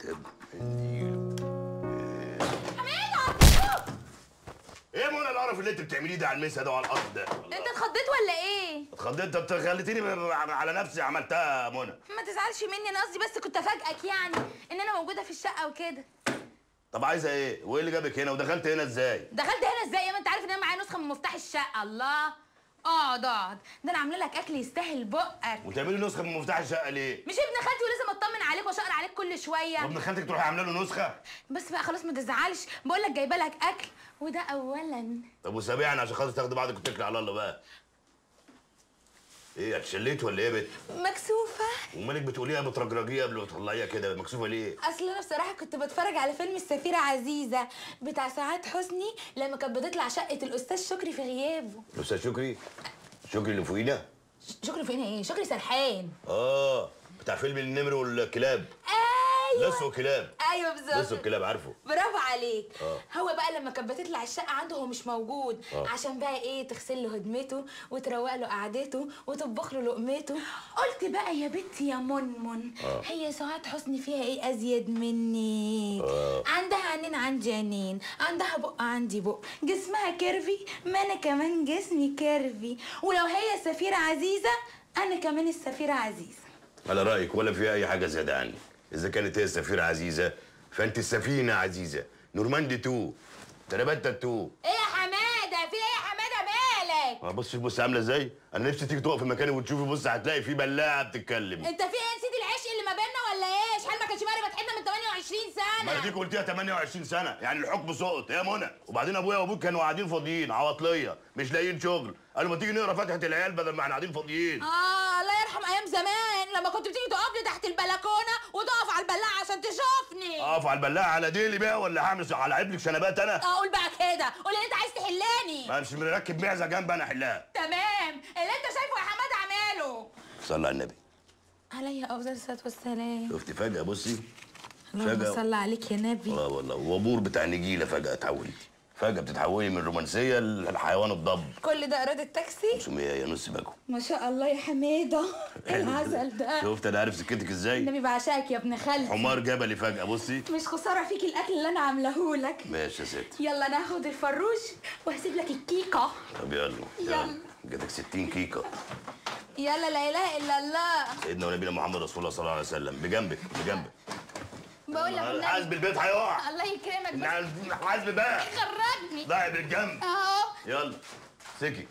كتاب منديل إيه يا منى القرف اللي انت بتعمليه ده على المسا ده وعلى الأرض ده؟ انت اتخضيت ولا إيه؟ اتخضيت؟ انت خليتيني على نفسي عملتها يا منى. ما تزعلش مني أنا قصدي بس كنت افاجئك يعني ان أنا موجودة في الشقة وكده. طب عايزة إيه؟ وايه اللي جابك هنا؟ ودخلت هنا إزاي؟ دخلت هنا إزاي ما انت عارف ان أنا معايا نسخة من مفتاح الشقة. الله. اقعد اقعد. ده أنا عاملة لك أكل يستاهل بقك. وتعملي نسخة من مفتاح الشقة ليه؟ مش ابن خالتي عليك واشقر عليك كل شوية. وابن خالتك تروحي عاملة له نسخة؟ بس بقى خلاص ما تزعلش. بقول لك جايبة لك أكل وده اولا. طب وسابعني عشان خاطر تاخدي بعضك وتكلي على الله بقى. إيه اتشليت ولا إيه يا بت مكسوفة. ومالك بتقوليها بترجرجيها قبل ما تطلعيها كده مكسوفة ليه؟ أصل أنا بصراحة كنت بتفرج على فيلم السفيرة عزيزة بتاع سعاد حسني لما كانت بتطلع شقة الأستاذ شكري في غيابه. الأستاذ شكري؟ شكري اللي فوقينا؟ شكري فين إيه؟ شكري سرحان. آه. بتاع فيلم النمر والكلاب. أيوه. لص وكلاب أيوه لص بالظبط وكلاب عارفه. برافو عليك. آه. هو بقى لما كانت بتطلع الشقة عنده هو مش موجود. آه. عشان بقى إيه تغسل له هدمته وتروق له قعدته وتطبخ له لقمته. قلت بقى يا بنتي يا منمن آه. هي سعاد حسني فيها إيه أزيد مني. آه. عندها عينين عندي عينين عندها بق عندي بق. جسمها كيرفي ما أنا كمان جسمي كيرفي. ولو هي سفيره عزيزة أنا كمان السفيرة عزيزة. على رأيك ولا في أي حاجة زيادة عني؟ إذا كانت هي السفيره عزيزة فأنت السفينة عزيزة. نورماندي 2 ترابتا 2 إيه يا حمادة؟ في إيه يا حمادة؟ مالك؟ آه بص بص عاملة إزاي؟ أنا نفسي تيجي تقف في مكاني وتشوفي بص هتلاقي في بلاعة بتتكلم. أنت في إيه؟ نسيت العشق اللي ما بيننا ولا إيه؟ شحال ما كانش مالي بتحبنا من 28 ما أنا سنه ديك قلتيها 28 سنة. يعني الحكم سقط. يا منى. وبعدين أبويا وأبوك كانوا قاعدين فاضيين عواطلية مش لاقيين شغل. قالوا ما تيجي نقرا فاتحه العيال بدل ما إحنا قاعدين فاضيين. آه يرحم أيام زمان لما كنت بتيجي تقف لي تحت البلكونة وتقف على البلاعة عشان تشوفني. أقف على البلاعة على ديلي بقى ولا هعمل على عبلك شنبات أنا؟ آه قول بقى كده. قول اللي أنت عايز تحلاني. ما مش مركب معزة جنب أنا أحلها. تمام. اللي أنت شايفه يا حمادة اعمله صلى على النبي. علي أفضل الصلاة والسلام. شفتي فجأة؟ بصي. اللهم. صل عليك يا نبي. آه والله. وبور بتاع نجيلة فجأة اتحولتي فجأة بتتحولي من رومانسية للحيوان الضب. كل ده إرادة تاكسي؟ 500 يا نص باكو ما شاء الله يا حماده إيه العسل ده؟ شفت؟ أنا عارف سكتك إزاي. النبي بعشقك يا ابن خالتي. حمار جبلي فجأة. بصي. مش خسارة فيك الأكل اللي أنا عاملاه ماشي يا ست. يلا ناخد الفروش وهسيب لك الكيكة. طب يلا يلا. جاتك 60 كيكة. يلا لا إله إلا الله. سيدنا ونبينا محمد رسول الله صلى الله عليه وسلم. بجنبك بجنبك. بقول لك النبي- حاسب البيت هيقع. الله يكرمك. حاسب بقى خرجني ضايع بالجنب. أهو. يلا. سكي.